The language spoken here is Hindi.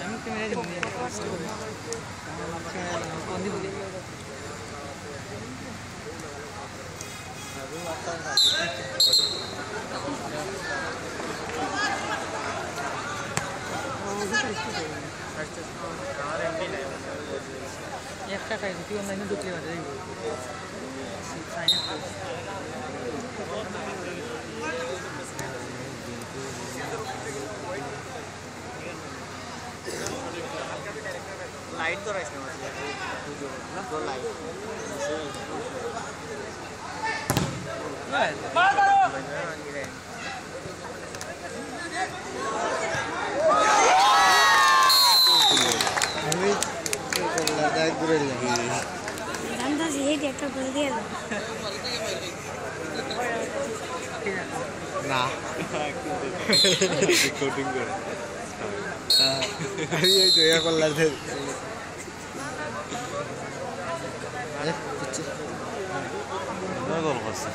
നമുക്ക് മേലെ കൊന്തി പോയി একটা খাই তুই অনলাইনে ঢুকলে বাজে लाइट तो रश नहीं होती है। दो लाइट अंदाज ये देखकर बोल दिया। ना। रिकॉर्डिंग कर। हाँ। अभी ये जो यार कॉल लड़ते えこっち。誰だろうこれさ。